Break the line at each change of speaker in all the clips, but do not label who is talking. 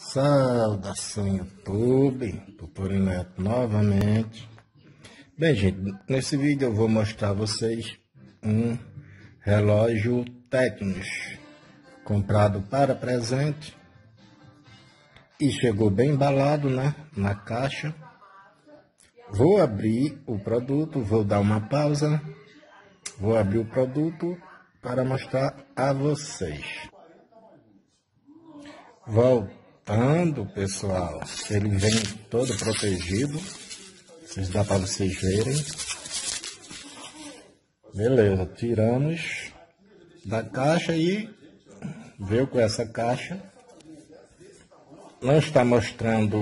Saudação YouTube, Doutor Neto novamente. Bem, gente, nesse vídeo eu vou mostrar a vocês um relógio Tecnos comprado para presente e chegou bem embalado, né, na caixa. Vou abrir o produto, vou dar uma pausa, vou abrir o produto para mostrar a vocês. Voltando, pessoal, ele vem todo protegido, vocês dá para vocês verem. Beleza, tiramos da caixa e veio com essa caixa. Não está mostrando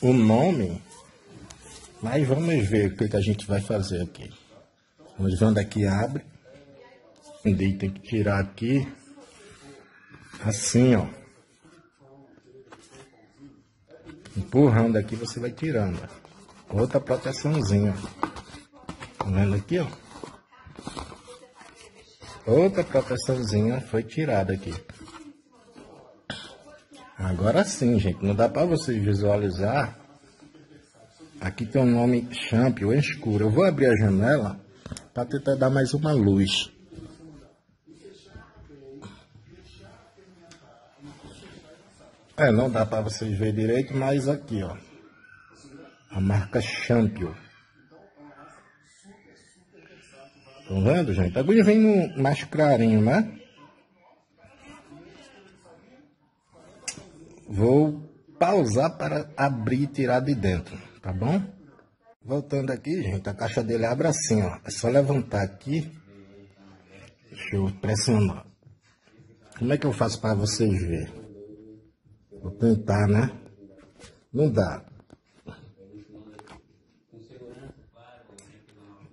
o nome, mas vamos ver o que, que a gente vai fazer aqui. Vamos ver onde é abre. Onde tem que tirar aqui. Assim, ó. Empurrando aqui, você vai tirando. Outra proteçãozinha. Tá vendo aqui, ó? Outra proteçãozinha foi tirada aqui. Agora sim, gente. Não dá para vocês visualizar. Aqui tem um nome Champion escuro. Eu vou abrir a janela para tentar dar mais uma luz. É, não dá para vocês verem direito, mas aqui, ó. A marca Champion. Estão vendo, gente? Agora vem no mais clarinho, né? Vou pausar para abrir e tirar de dentro, tá bom? Voltando aqui, gente, a caixa dele abre assim, ó. É só levantar aqui. Deixa eu pressionar. Como é que eu faço para vocês verem? Vou tentar, né? Não dá.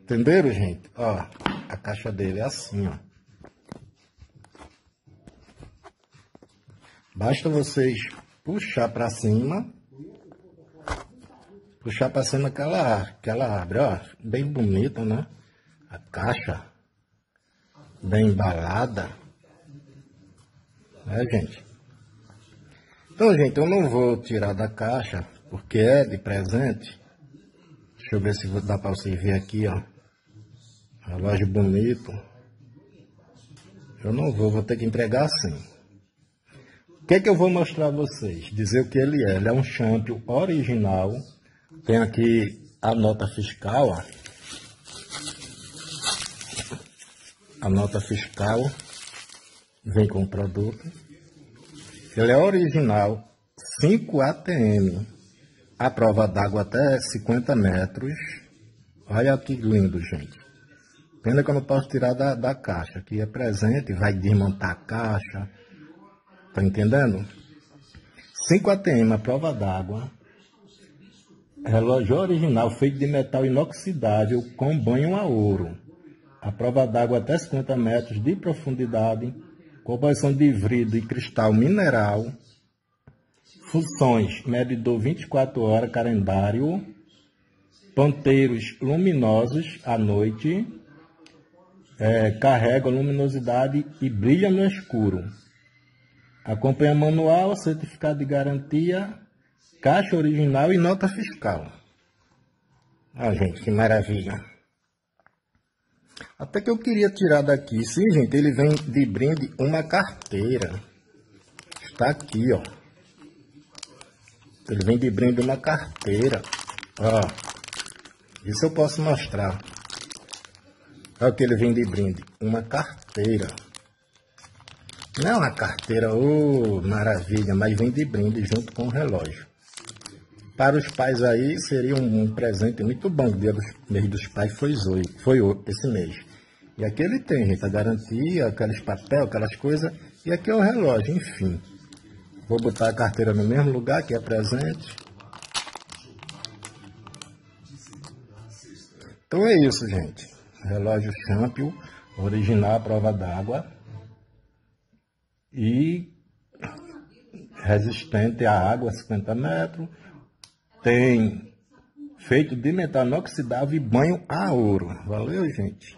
Entenderam, gente? Ó, a caixa dele é assim, ó. Basta vocês puxar para cima. Puxar para cima que ela, que ela abre, ó. Bem bonita, né? A caixa. Bem embalada. Né, gente? Então, gente, eu não vou tirar da caixa, porque é de presente. Deixa eu ver se dá para vocês ver aqui, ó. Relógio bonito. Eu não vou, vou ter que entregar assim. O que é que eu vou mostrar a vocês? Dizer o que ele é. Ele é um champion original. Tem aqui a nota fiscal, ó. A nota fiscal vem com o produto. Ele é original, 5 ATM, a prova d'água até 50 metros. Olha que lindo, gente. Pena que eu não posso tirar da, da caixa, que é presente, vai desmontar a caixa. Tá entendendo? 5 ATM, a prova d'água. Relógio original feito de metal inoxidável com banho a ouro. A prova d'água até 50 metros de profundidade composição de vidro e cristal mineral, funções, medidor 24 horas, calendário, ponteiros luminosos à noite, é, carrega luminosidade e brilha no escuro. Acompanha manual, certificado de garantia, caixa original e nota fiscal. Ah, gente, que maravilha. Até que eu queria tirar daqui. Sim, gente, ele vem de brinde uma carteira. Está aqui, ó. Ele vem de brinde uma carteira. Ó. Isso eu posso mostrar. Olha o que ele vem de brinde. Uma carteira. Não é uma carteira, oh, maravilha, mas vem de brinde junto com o relógio. Para os pais aí, seria um, um presente muito bom. O dia dos mês dos pais foi, zoe, foi esse mês. E aqui ele tem, gente, a garantia, aqueles papel, aquelas coisas. E aqui é o relógio, enfim. Vou botar a carteira no mesmo lugar, que é presente. Então é isso, gente. Relógio Champion, original, prova d'água. E resistente à água, 50 metros tem feito de metal inoxidável e banho a ouro. Valeu, gente?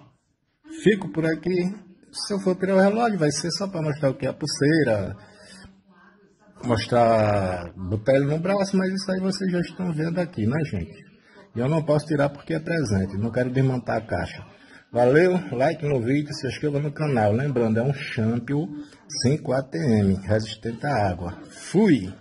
Fico por aqui. Se eu for tirar o relógio, vai ser só para mostrar o que é a pulseira, mostrar, botar ele no braço, mas isso aí vocês já estão vendo aqui, né, gente? E eu não posso tirar porque é presente, não quero desmontar a caixa. Valeu, like no vídeo, se inscreva no canal. Lembrando, é um Champion 5ATM, resistente à água. Fui!